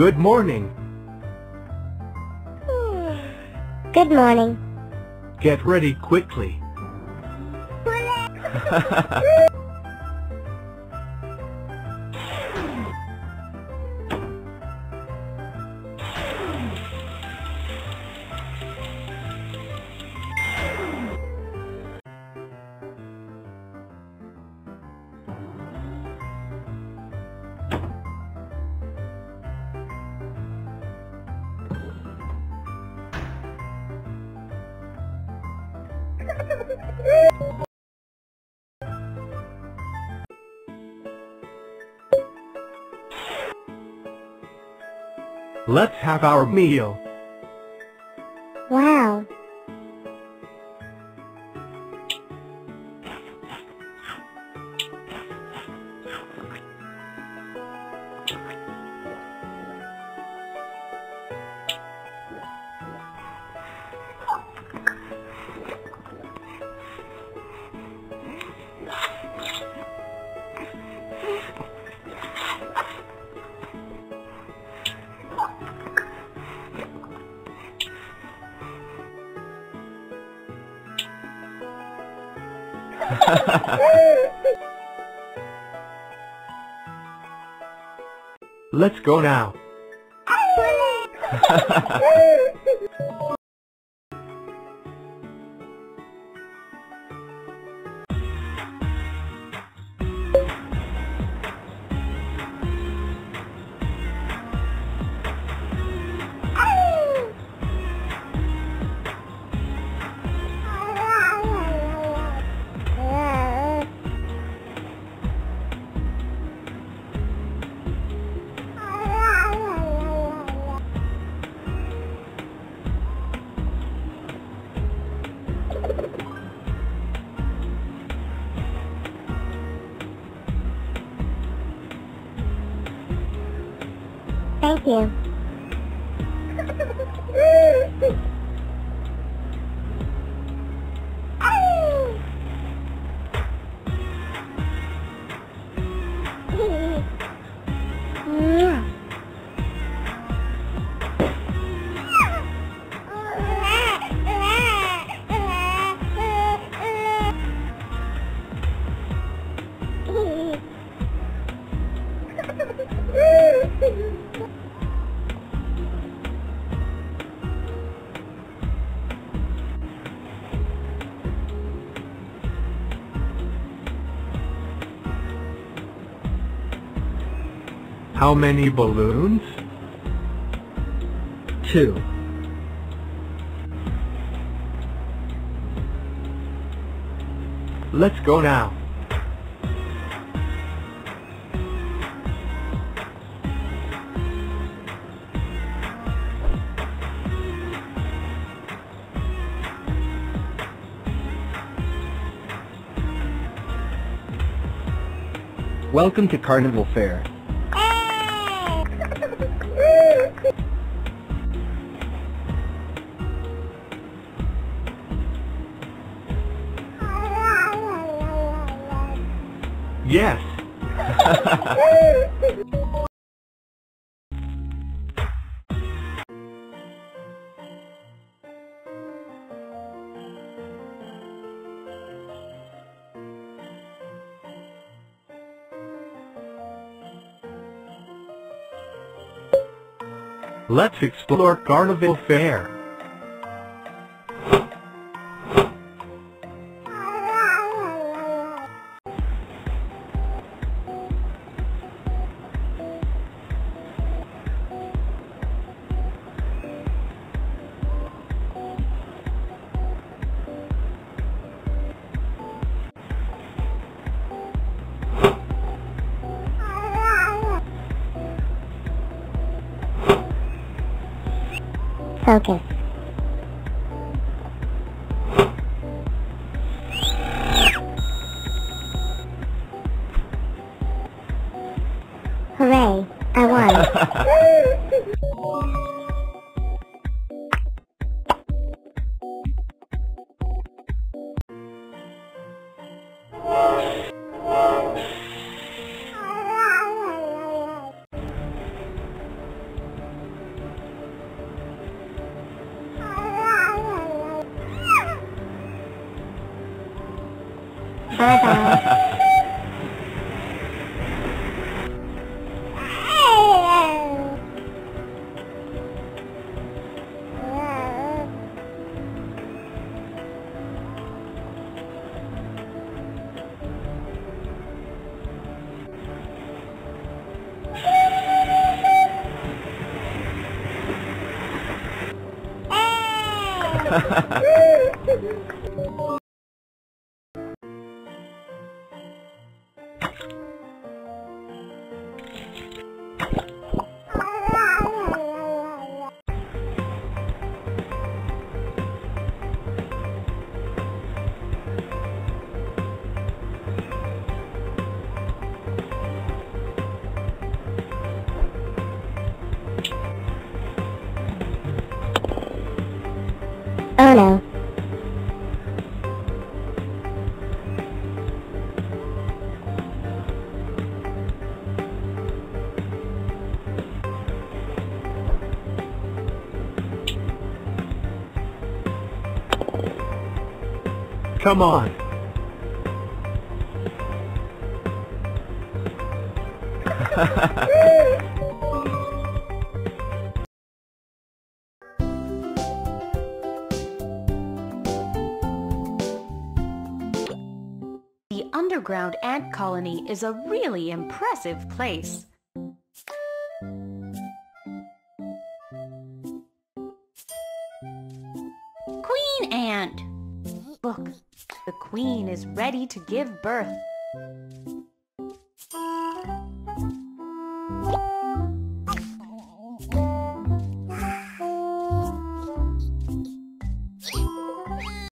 Good morning. Good morning. Get ready quickly. Let's have our meal. Let's go now. Thank you. How many balloons? Two. Let's go now. Welcome to Carnival Fair. Yes. Let's explore Carnival Fair. Focus. Para. Ha ha ha. Come on. The underground ant colony is a really impressive place. queen is ready to give birth.